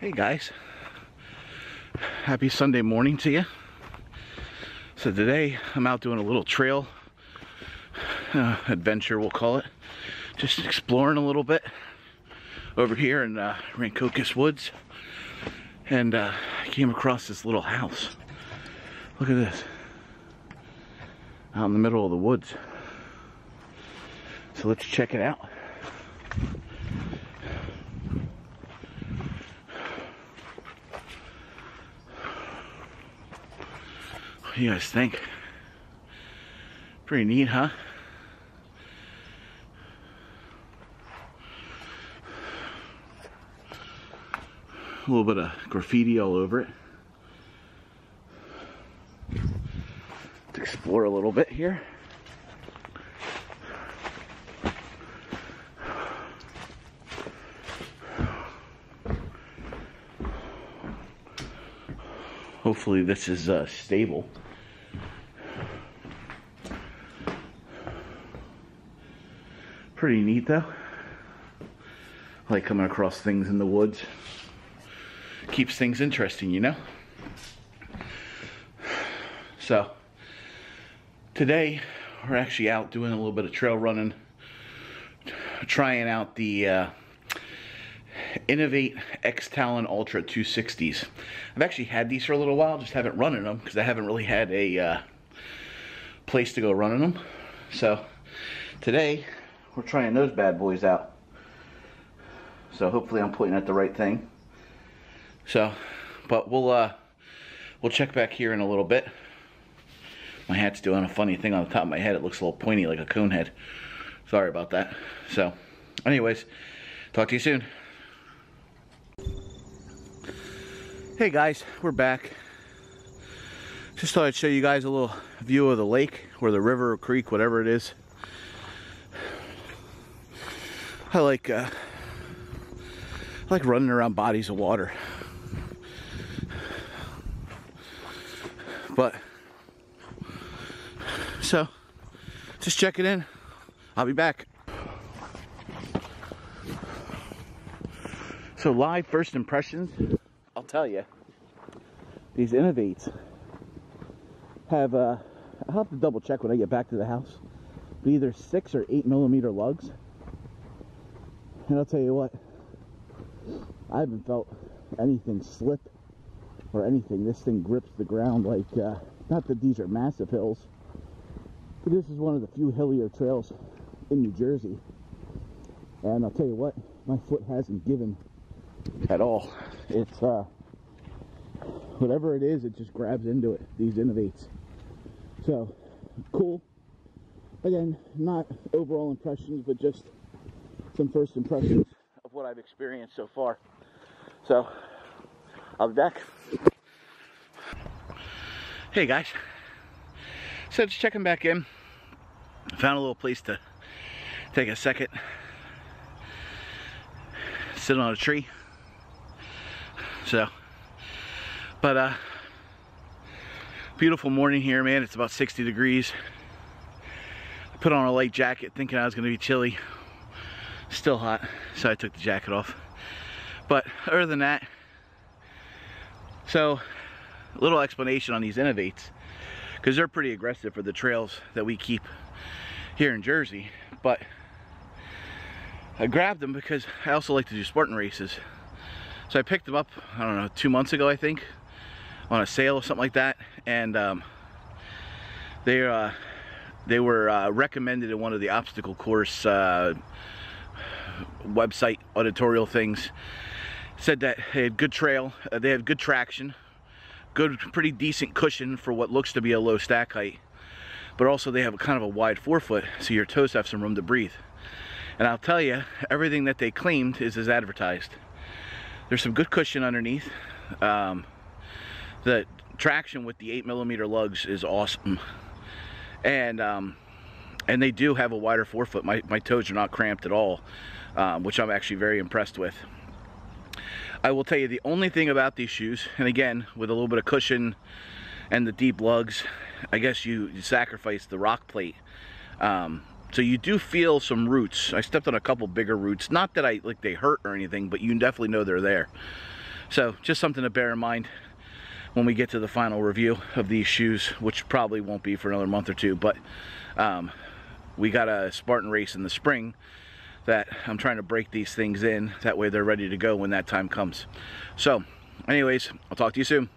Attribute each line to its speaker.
Speaker 1: Hey guys, happy Sunday morning to you. So today I'm out doing a little trail uh, adventure, we'll call it. Just exploring a little bit over here in uh, Rancocas Woods. And uh, I came across this little house. Look at this. Out in the middle of the woods. So let's check it out. You guys think? Pretty neat, huh? A little bit of graffiti all over it. Let's explore a little bit here. Hopefully this is uh, stable. Pretty neat though. I like coming across things in the woods. Keeps things interesting, you know? So, today we're actually out doing a little bit of trail running, trying out the uh, Inov-8 X-Talon Ultra 260s. I've actually had these for a little while, just haven't run in them because I haven't really had a uh, place to go running them. So today we're trying those bad boys out. So hopefully I'm pointing at the right thing. So, but we'll uh, we'll check back here in a little bit. My hat's doing a funny thing on the top of my head. It looks a little pointy like a cone head. Sorry about that. So, anyways, talk to you soon. Hey guys, we're back. Just thought I'd show you guys a little view of the lake or the river or creek, whatever it is. I like uh, I like running around bodies of water. But so just check it in. I'll be back. So live first impressions, I'll tell you, these Inov-8s have, uh, I'll have to double check when I get back to the house, but either six or eight millimeter lugs. And I'll tell you what, I haven't felt anything slip or anything. This thing grips the ground like, uh, not that these are massive hills, but this is one of the few hillier trails in New Jersey. And I'll tell you what, my foot hasn't given at all. It's, uh, whatever it is, it just grabs into it, these Inov-8s. So, cool. Again, not overall impressions, but just some first impressions of what I've experienced so far. So, I'll be back. Hey guys. So just checking back in. Found a little place to take a second. Sit on a tree. So, but uh, beautiful morning here, man. It's about 60 degrees. I put on a light jacket thinking I was gonna be chilly. Still hot, so I took the jacket off. But other than that, so a little explanation on these Inov-8s because they're pretty aggressive for the trails that we keep here in Jersey. But I grabbed them because I also like to do Spartan races. So I picked them up, I don't know, two months ago, I think, on a sale or something like that. And um, they, uh, they were uh, recommended in one of the obstacle course uh, website editorial things. Said that they had good trail, uh, they had good traction, good, pretty decent cushion for what looks to be a low stack height. But also they have a kind of a wide forefoot, so your toes have some room to breathe. And I'll tell you, everything that they claimed is as advertised. There's some good cushion underneath. Um, the traction with the 8 millimeter lugs is awesome. And um, and they do have a wider forefoot. My, my toes are not cramped at all, um, which I'm actually very impressed with. I will tell you the only thing about these shoes, and again, with a little bit of cushion and the deep lugs, I guess you, you sacrifice the rock plate. Um, so you do feel some roots. I stepped on a couple bigger roots. Not that I like they hurt or anything, but you definitely know they're there. So just something to bear in mind when we get to the final review of these shoes, which probably won't be for another month or two. But um, we got a Spartan race in the spring that I'm trying to break these things in. That way they're ready to go when that time comes. So anyways, I'll talk to you soon.